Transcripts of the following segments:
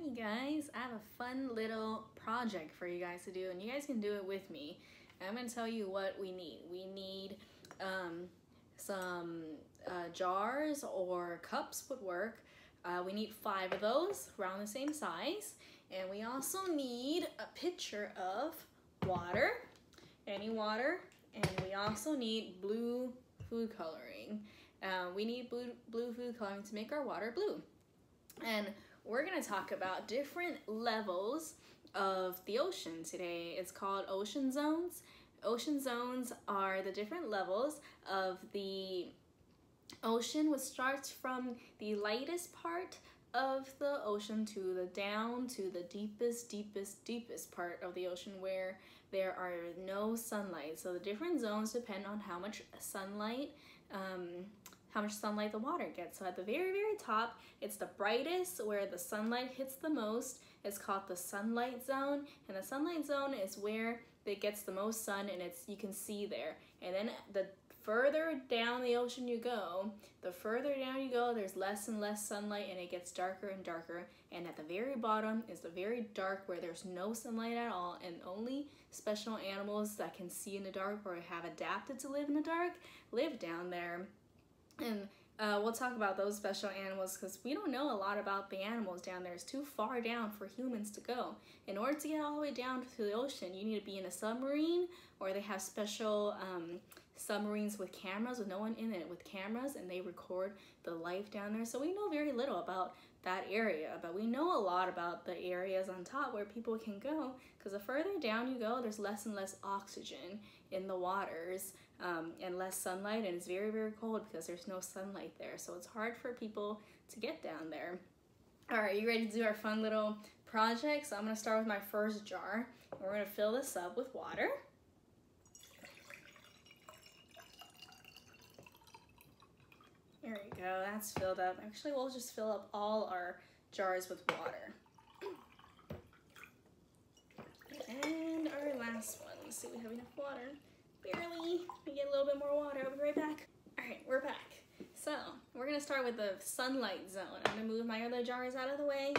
Hi guys, I have a fun little project for you guys to do and you guys can do it with me. I'm gonna tell you what we need. We need um, some uh, jars or cups would work. Uh, we need five of those around the same size. And we also need a pitcher of water, any water. And we also need blue food coloring. Uh, we need blue, blue food coloring to make our water blue. And we're gonna talk about different levels of the ocean today. It's called ocean zones. Ocean zones are the different levels of the ocean, which starts from the lightest part of the ocean to the down to the deepest, deepest, deepest part of the ocean where there are no sunlight. So the different zones depend on how much sunlight um, how much sunlight the water gets. So at the very, very top, it's the brightest where the sunlight hits the most. It's called the sunlight zone. And the sunlight zone is where it gets the most sun and it's you can see there. And then the further down the ocean you go, the further down you go, there's less and less sunlight and it gets darker and darker. And at the very bottom is the very dark where there's no sunlight at all and only special animals that can see in the dark or have adapted to live in the dark live down there. And uh, we'll talk about those special animals because we don't know a lot about the animals down there. It's too far down for humans to go. In order to get all the way down to the ocean, you need to be in a submarine or they have special um, submarines with cameras with no one in it with cameras and they record the life down there. So we know very little about that area, but we know a lot about the areas on top where people can go because the further down you go, there's less and less oxygen in the waters um, and less sunlight and it's very, very cold because there's no sunlight there. So it's hard for people to get down there. All right, you ready to do our fun little project? So I'm gonna start with my first jar. We're gonna fill this up with water. There we go, that's filled up. Actually, we'll just fill up all our jars with water. And our last one, let's see we have enough water. Barely, we get a little bit more water, I'll be right back. All right, we're back. So, we're gonna start with the sunlight zone. I'm gonna move my other jars out of the way.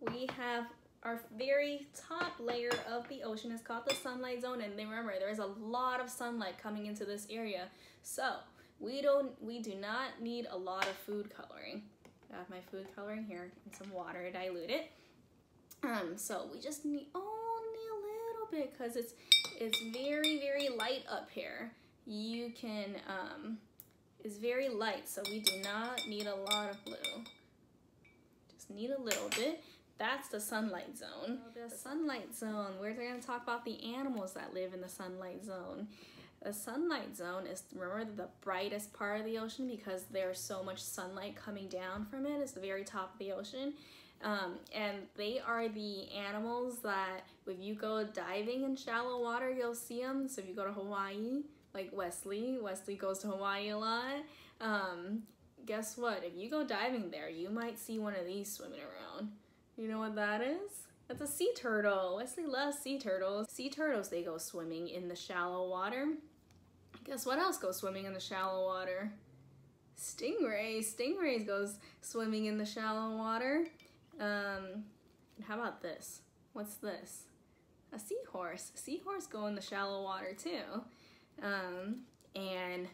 We have our very top layer of the ocean is called the sunlight zone and remember there's a lot of sunlight coming into this area so we don't, we do not need a lot of food coloring. I have my food coloring here and some water to dilute it. Um, so we just need only a little bit because it's it's very very light up here. You can um, it's very light, so we do not need a lot of blue. Just need a little bit. That's the sunlight zone. The sunlight zone, we're going to talk about the animals that live in the sunlight zone. The sunlight zone is, remember, the brightest part of the ocean because there's so much sunlight coming down from it. It's the very top of the ocean. Um, and they are the animals that if you go diving in shallow water, you'll see them. So if you go to Hawaii, like Wesley, Wesley goes to Hawaii a lot. Um, guess what? If you go diving there, you might see one of these swimming around. You know what that is? That's a sea turtle. Wesley loves sea turtles. Sea turtles, they go swimming in the shallow water. Guess what else goes swimming in the shallow water? Stingrays. Stingrays goes swimming in the shallow water. Um, how about this? What's this? A seahorse. Seahorse go in the shallow water too. Um, and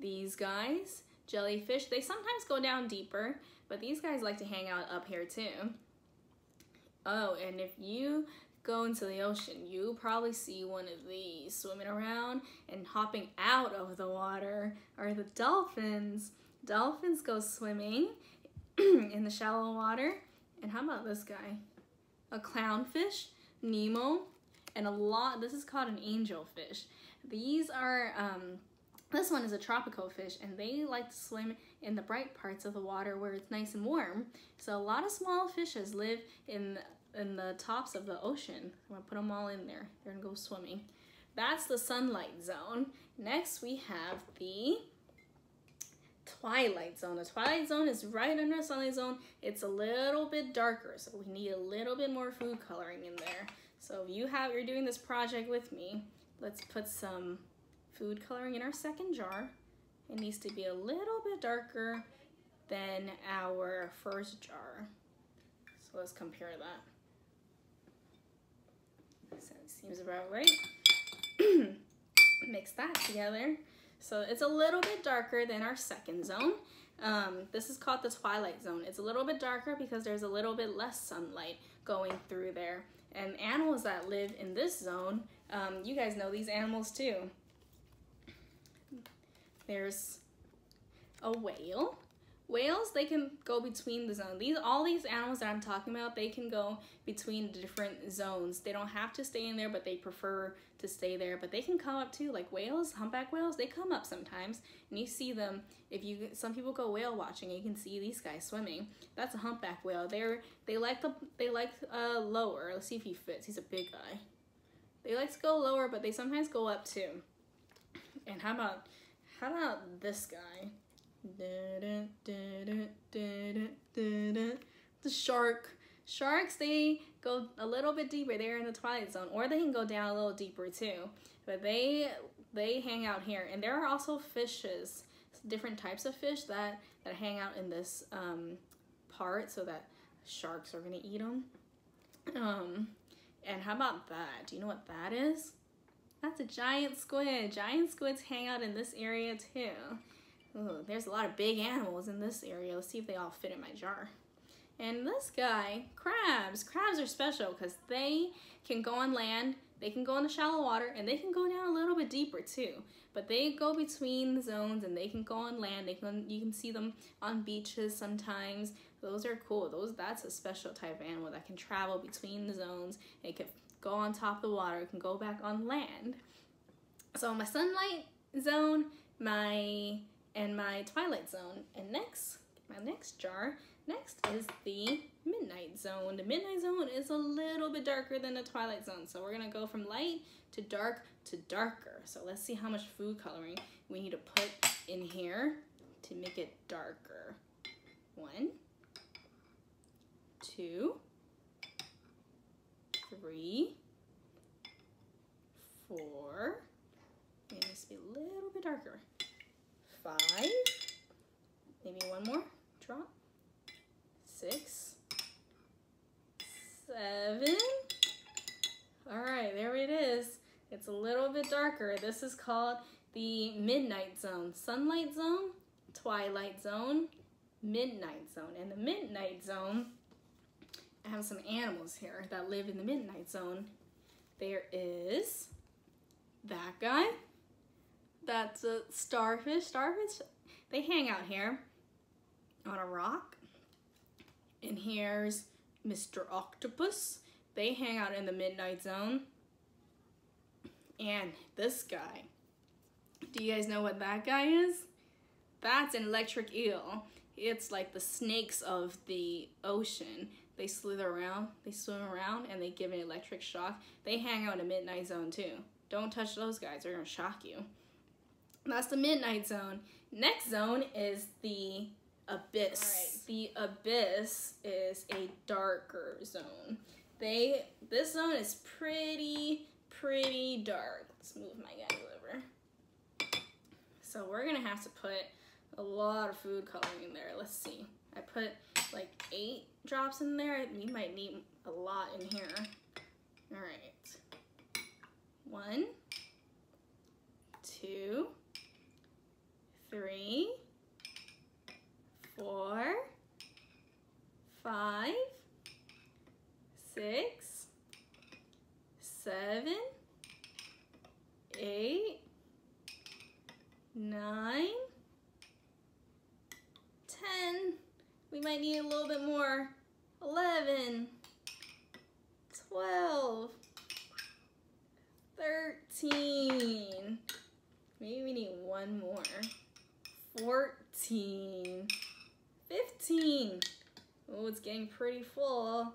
these guys, jellyfish, they sometimes go down deeper, but these guys like to hang out up here too. Oh, and if you go into the ocean, you probably see one of these swimming around and hopping out of the water are the dolphins. Dolphins go swimming in the shallow water. And how about this guy? A clownfish, Nemo, and a lot, this is called an angelfish. These are, um, this one is a tropical fish and they like to swim in the bright parts of the water where it's nice and warm. So a lot of small fishes live in in the tops of the ocean. I'm gonna put them all in there. They're gonna go swimming. That's the sunlight zone. Next we have the twilight zone. The twilight zone is right under the sunlight zone. It's a little bit darker, so we need a little bit more food coloring in there. So if you have, you're doing this project with me, let's put some food coloring in our second jar. It needs to be a little bit darker than our first jar. So So let's compare that. So it seems about right. Mix that together. So it's a little bit darker than our second zone. Um, this is called the twilight zone. It's a little bit darker because there's a little bit less sunlight going through there. And animals that live in this zone, um, you guys know these animals too. There's a whale. Whales, they can go between the zone. These all these animals that I'm talking about, they can go between the different zones. They don't have to stay in there, but they prefer to stay there. But they can come up too, like whales, humpback whales. They come up sometimes, and you see them. If you some people go whale watching, and you can see these guys swimming. That's a humpback whale. They're they like the they like uh lower. Let's see if he fits. He's a big guy. They like to go lower, but they sometimes go up too. And how about how about this guy? The shark. Sharks, they go a little bit deeper. They're in the twilight zone, or they can go down a little deeper too. But they they hang out here, and there are also fishes, different types of fish that that hang out in this um, part, so that sharks are gonna eat them. Um, and how about that? Do you know what that is? That's a giant squid. Giant squids hang out in this area too. Ooh, there's a lot of big animals in this area. Let's see if they all fit in my jar. And this guy, crabs. Crabs are special because they can go on land, they can go in the shallow water, and they can go down a little bit deeper too. But they go between the zones and they can go on land. They can you can see them on beaches sometimes. Those are cool. Those that's a special type of animal that can travel between the zones. It can go on top of the water, it can go back on land. So my sunlight zone, my and my twilight zone. And next, my next jar, next is the midnight zone. The midnight zone is a little bit darker than the twilight zone. So we're gonna go from light to dark to darker. So let's see how much food coloring we need to put in here to make it darker. One, two, three, four, needs to be a little bit darker five, maybe one more drop, six, seven. All right, there it is. It's a little bit darker. This is called the midnight zone. Sunlight zone, twilight zone, midnight zone. And the midnight zone, I have some animals here that live in the midnight zone. There is that guy. That's a starfish. Starfish, they hang out here on a rock. And here's Mr. Octopus. They hang out in the midnight zone. And this guy. Do you guys know what that guy is? That's an electric eel. It's like the snakes of the ocean. They slither around, they swim around, and they give an electric shock. They hang out in the midnight zone too. Don't touch those guys, they're gonna shock you. That's the midnight zone. Next zone is the abyss. The abyss is a darker zone. They this zone is pretty pretty dark. Let's move my guys over. So we're gonna have to put a lot of food coloring in there. Let's see. I put like eight drops in there. You might need a lot in here. All right. One, two, three, four, five, six, seven, eight, nine, ten. We might need a little bit more. Eleven, twelve, thirteen. Maybe we need one more. 14, 15. Oh, it's getting pretty full.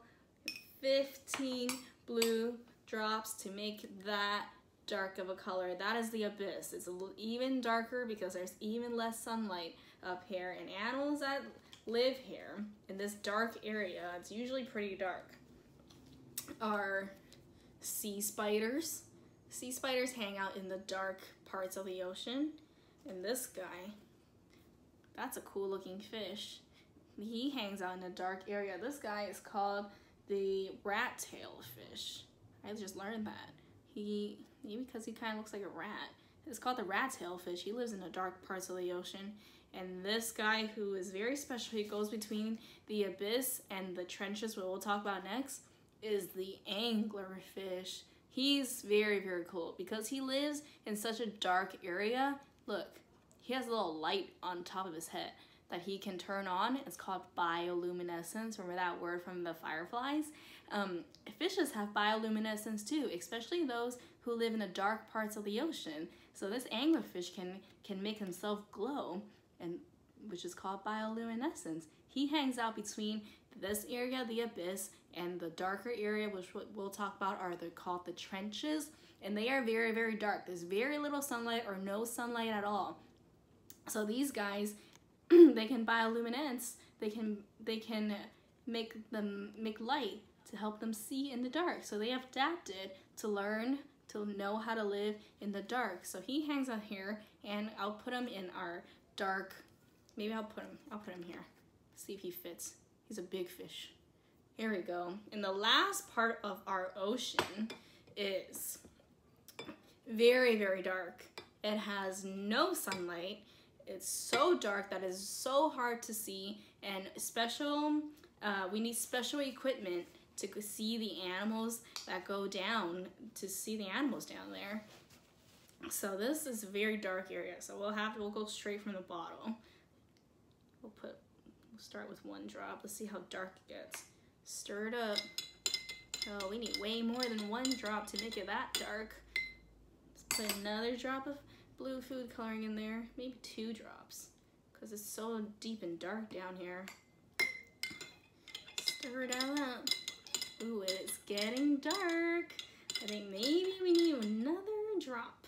15 blue drops to make that dark of a color. That is the abyss. It's even darker because there's even less sunlight up here. And animals that live here in this dark area, it's usually pretty dark, are sea spiders. Sea spiders hang out in the dark parts of the ocean. And this guy that's a cool looking fish. he hangs out in a dark area. This guy is called the rat tail fish. I just learned that. He, maybe because he kind of looks like a rat. It's called the rat tail fish. He lives in the dark parts of the ocean. And this guy who is very special, he goes between the abyss and the trenches, what we'll talk about next, is the anglerfish. He's very, very cool because he lives in such a dark area. Look, he has a little light on top of his head that he can turn on. It's called bioluminescence. Remember that word from the fireflies? Um, fishes have bioluminescence too, especially those who live in the dark parts of the ocean. So this anglerfish can can make himself glow, and which is called bioluminescence. He hangs out between this area, the abyss, and the darker area, which we'll talk about, are the, called the trenches, and they are very, very dark. There's very little sunlight or no sunlight at all. So these guys, they can bioluminesce. They can they can make them make light to help them see in the dark. So they have adapted to learn to know how to live in the dark. So he hangs out here, and I'll put him in our dark. Maybe I'll put him. I'll put him here. See if he fits. He's a big fish. Here we go. And the last part of our ocean is very, very dark. It has no sunlight. It's so dark that is so hard to see and special, uh, we need special equipment to see the animals that go down, to see the animals down there. So this is a very dark area. So we'll have, to, we'll go straight from the bottle. We'll put, we'll start with one drop. Let's see how dark it gets. Stir it up. Oh, we need way more than one drop to make it that dark. Let's put another drop of blue food coloring in there. Maybe two drops because it's so deep and dark down here. Stir it all up. Ooh, it's getting dark. I think maybe we need another drop.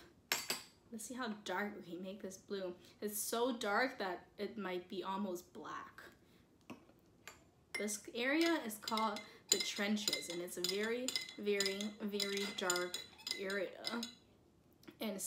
Let's see how dark we can make this blue. It's so dark that it might be almost black. This area is called the trenches and it's a very, very, very dark area. And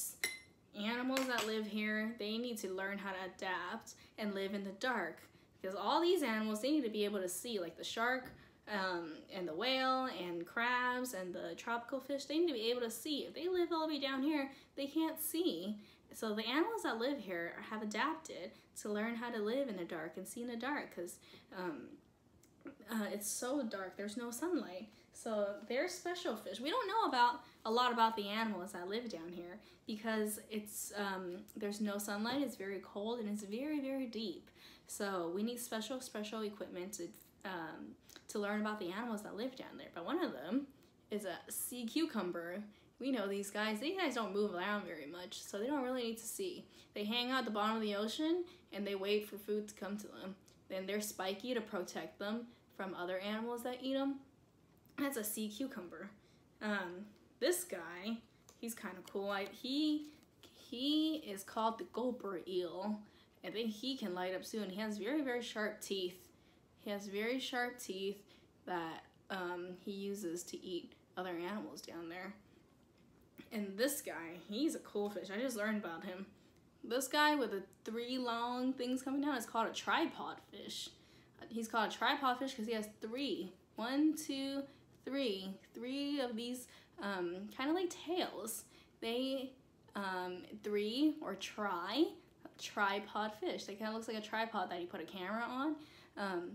animals that live here, they need to learn how to adapt and live in the dark. Because all these animals, they need to be able to see, like the shark um, and the whale and crabs and the tropical fish, they need to be able to see. If they live all the way down here, they can't see. So the animals that live here have adapted to learn how to live in the dark and see in the dark because um, uh, it's so dark. There's no sunlight. So they're special fish. We don't know about a lot about the animals that live down here because it's um, there's no sunlight. It's very cold and it's very very deep. So we need special special equipment to um, to learn about the animals that live down there. But one of them is a sea cucumber. We know these guys. These guys don't move around very much, so they don't really need to see. They hang out at the bottom of the ocean and they wait for food to come to them. Then they're spiky to protect them from other animals that eat them. That's a sea cucumber. Um, this guy, he's kind of cool. I, he he is called the gulper eel. I think he can light up soon. He has very, very sharp teeth. He has very sharp teeth that um, he uses to eat other animals down there. And this guy, he's a cool fish. I just learned about him. This guy with the three long things coming down is called a tripod fish he's called a tripod fish because he has three. One, two, three. Three of these um, kind of like tails. They, um, three or tri, tripod fish. They kind of looks like a tripod that you put a camera on. Um,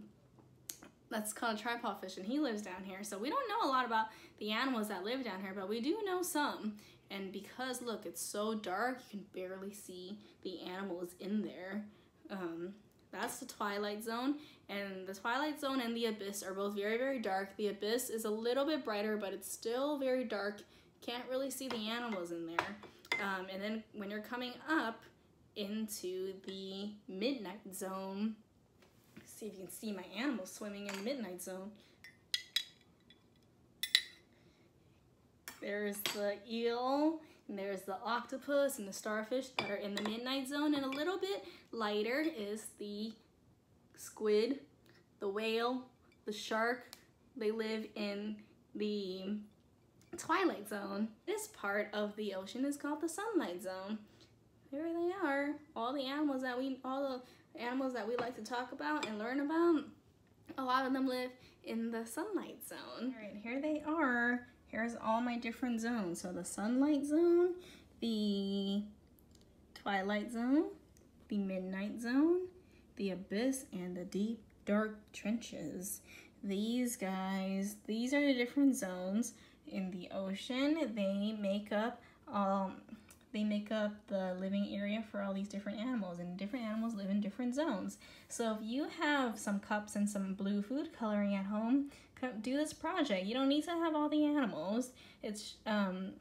that's called a tripod fish and he lives down here. So we don't know a lot about the animals that live down here, but we do know some. And because look, it's so dark, you can barely see the animals in there. Um, that's the Twilight Zone. And the Twilight Zone and the Abyss are both very, very dark. The Abyss is a little bit brighter, but it's still very dark. Can't really see the animals in there. Um, and then when you're coming up into the Midnight Zone, see if you can see my animals swimming in the Midnight Zone. There's the eel, and there's the octopus and the starfish that are in the midnight zone. And a little bit lighter is the squid, the whale, the shark. They live in the twilight zone. This part of the ocean is called the sunlight zone. Here they are, all the animals that we, all the animals that we like to talk about and learn about, a lot of them live in the sunlight zone. All right, here they are. Here's all my different zones. So the sunlight zone, the twilight zone, the midnight zone, the abyss, and the deep dark trenches. These guys, these are the different zones in the ocean. They make up um, they make up the living area for all these different animals and different animals live in different zones. So if you have some cups and some blue food coloring at home, do this project. You don't need to have all the animals. It's um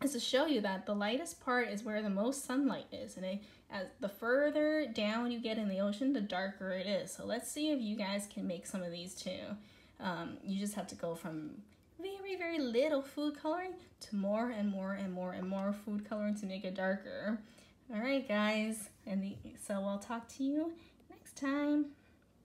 is to show you that the lightest part is where the most sunlight is and it, as the further down you get in the ocean the darker it is so let's see if you guys can make some of these too um, you just have to go from very, very little food coloring to more and more and more and more food coloring to make it darker. All right, guys. And the, so I'll talk to you next time.